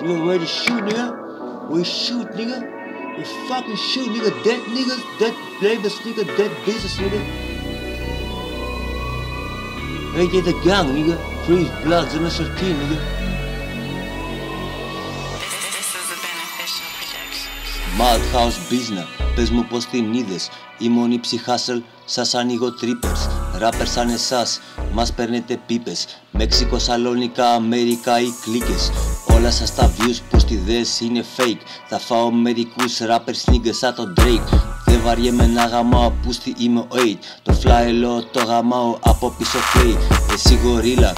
Nigga ready to shoot, nigga? We shoot, nigga. We fucking shoot, nigga. Dead niggas, dead labels, nigga. Dead business, nigga. Weet je de gang, nigga? Freeze blood, 013, nigga. Madhouse Business, πες μου πως την είδες Η μόνη ψυχάσελ, σας ανοίγω τρύπερς Ράπερ σαν εσάς, μας παίρνετε πίπες Μέξικο, Σαλόνικα, Αμέρικα ή κλίκες Όλα σας τα views που στη δες είναι fake. Θα φάω μερικούς ράπερ sneakers σαν τον Drake. Δεν βαριέμαι να γαμάω που στη είμαι ο 8 Το φλάιλο το γαμάω από πίσω κλαίει Εσύ γορίλα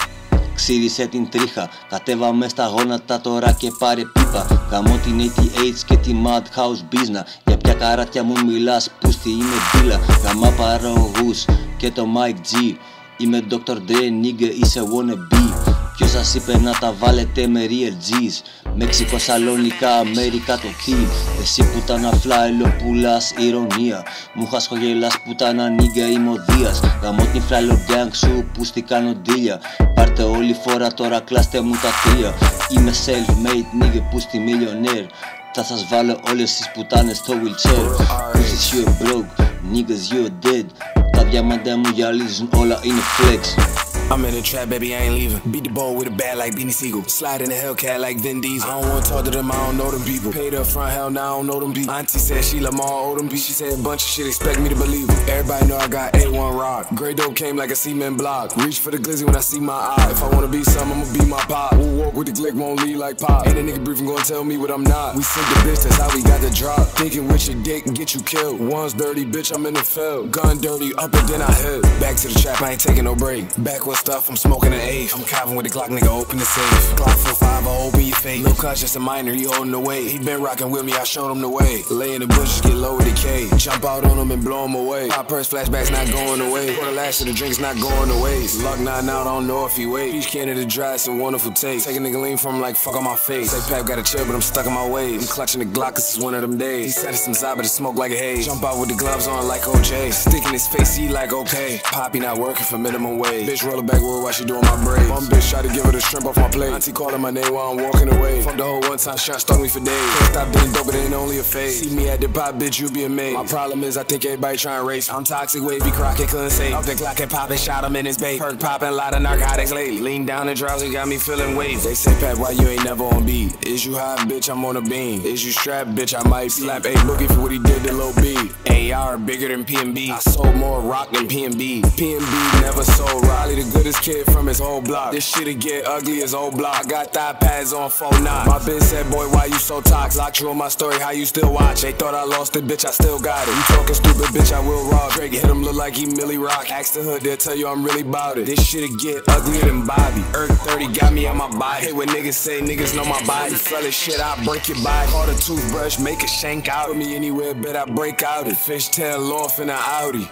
Ξύρισε την τρίχα, κατέβαμε στα γόνατα τώρα και πάρε πίπα. Καμώ την 88 και τη Madhouse Business. Για ποια καράτια μου μιλάς, πούστη είμαι μπίλα Γαμά παραγωγούς και το Mike G. Είμαι Dr. Dre, nigga, είσαι wannabe. Ποιος σας είπε να τα βάλετε με real G's. Μέξικο, Σαλόνικα, Αμέρικα το team Εσύ πουτάνα φλάιλο πουλάς ηρωνία. Μου χασχογελάς πουτάνα νίγκα είμαι ο Δίας Γαμώ την φλάιλο γκάγκ σου που στη κάνω ντύλια Πάρτε όλη φορά τώρα κλάστε μου τα τρία. Είμαι self-made nigga που στη millionaire. Θα σας βάλω όλες τις πουτάνες στο wheelchair. Pussies you're broke, niggas you're dead. Τα διαμαντά μου γυαλίζουν όλα είναι flex I'm in the trap, baby, I ain't leaving. Beat the ball with a bat like Beanie Sigel. Slide in the Hellcat like Vin Diesel. I don't wanna talk to them, I don't know them people. Paid up front, hell, now I don't know them people. Auntie said she all them beats. She said a bunch of shit, expect me to believe it. Everybody know I got A1 rock. Grey dope came like a cement block. Reach for the glizzy when I see my eye. If I wanna be something, I'ma be my pop. Walk with the glick won't lead like pop. Ain't a nigga briefing gonna tell me what I'm not. We sent the bitch, that's how we got the drop. Thinking with your dick and get you killed. One's dirty, bitch, I'm in the field. Gun dirty, up and then I hit. Back to the trap, I ain't taking no break. Back with stuff, I'm smoking an eighth. I'm copping with the Glock, nigga, open the safe. Glock 45, I open your face. Cuz just a minor, he holding the weight. He been rocking with me, I showed him the way. Lay in the bushes, get low with the K. Jump out on him and blow him away. Pop purse flashbacks not going away. For the last of the drinks not going to waste. Luck not out, I don't know if he wait. Peach Canada dry, some wonderful taste. Take a nigga lean from like fuck on my face. Say Pap got a chill, but I'm stuck in my ways. I'm clutching the Glock, cause it's one of them days. He said it's some side, but it smoke like a haze. Jump out with the gloves on like OJ. Stick in his face, he like okay. Poppy not working for minimum wage. Bitch roll a backwood while she doing my braids. One bitch try to give her the shrimp off my plate. Auntie calling my name while I'm walking away. Fuck the whole one time shot, stung me for days. Can't stop being dope, it ain't only a phase. See me at the pop, bitch, you be amazed. My problem is I think everybody trying to race. I'm toxic, wavy, crockett, couldn't say. Off the clock and poppin', shot him in his bait. Perk poppin', lot of narcotics lately. Lean down and drowsy, got me feeling wave. They say, Pat, why you ain't never on beat? Is you high, bitch, I'm on a beam. Is you strapped, bitch, I might slap a boogie for what he did to Lil B. AR bigger than PNB. I sold more rock than PNB. PNB never sold Riley, the goodest kid from his whole block. This shit'll get ugly as old block. Got thigh pads on 4 9 My bitch said, boy, why you so toxic? Locked you on my story, how you still watch? They thought I lost it, bitch, I still got it. You talking stupid, bitch, I will rob. Drake hit him, look like he Millie Rock. Ask the hood, they'll tell you I'm really bout it. This shit'll get uglier than Bobby. Earth 30 got me on my body. Hate when niggas say niggas know my body. Fella shit, I break your body. Call the toothbrush, make a shank out. Put me anywhere, bet I break out it. Fishtail off in an Audi.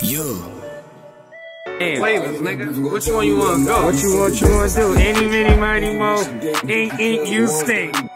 Yo. Flavors, nigga. Which one you wanna go? What you want, you want to do? Any, mini, mighty, mo. Ink, ink, you stink.